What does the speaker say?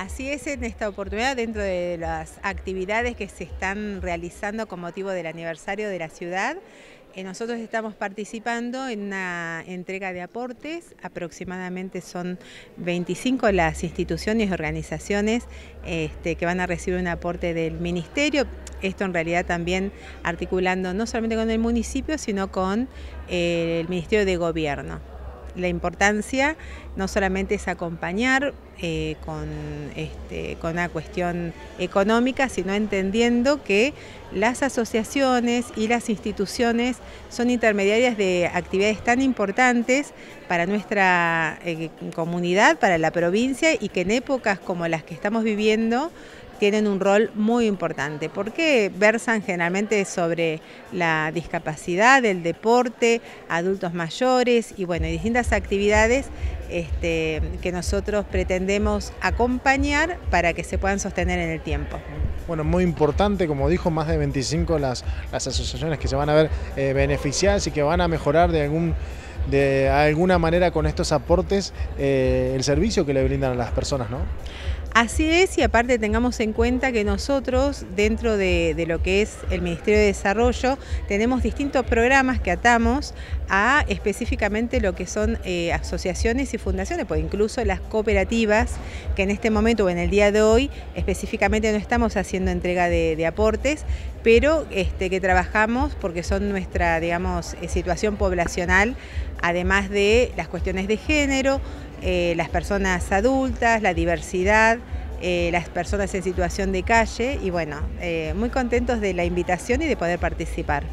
Así es en esta oportunidad, dentro de las actividades que se están realizando con motivo del aniversario de la ciudad, eh, nosotros estamos participando en una entrega de aportes, aproximadamente son 25 las instituciones y organizaciones este, que van a recibir un aporte del Ministerio, esto en realidad también articulando no solamente con el municipio, sino con eh, el Ministerio de Gobierno la importancia no solamente es acompañar eh, con, este, con una cuestión económica, sino entendiendo que las asociaciones y las instituciones son intermediarias de actividades tan importantes para nuestra eh, comunidad, para la provincia y que en épocas como las que estamos viviendo tienen un rol muy importante, porque versan generalmente sobre la discapacidad, el deporte, adultos mayores y bueno, distintas actividades este, que nosotros pretendemos acompañar para que se puedan sostener en el tiempo. Bueno, muy importante, como dijo, más de 25 las, asociaciones que se van a ver eh, beneficiadas y que van a mejorar de algún de alguna manera con estos aportes eh, el servicio que le brindan a las personas, ¿no? Así es, y aparte tengamos en cuenta que nosotros, dentro de, lo que es el Ministerio de Desarrollo, tenemos distintos programas que atamos a específicamente lo que son eh, asociaciones y fundaciones, pues incluso las cooperativas, que en este momento o en el día de hoy específicamente no estamos haciendo entrega de, aportes, pero este, que trabajamos porque son nuestra, digamos, eh, situación poblacional, además de las cuestiones de género, eh, las personas adultas, la diversidad, eh, las personas en situación de calle y bueno, eh, muy contentos de la invitación y de poder participar.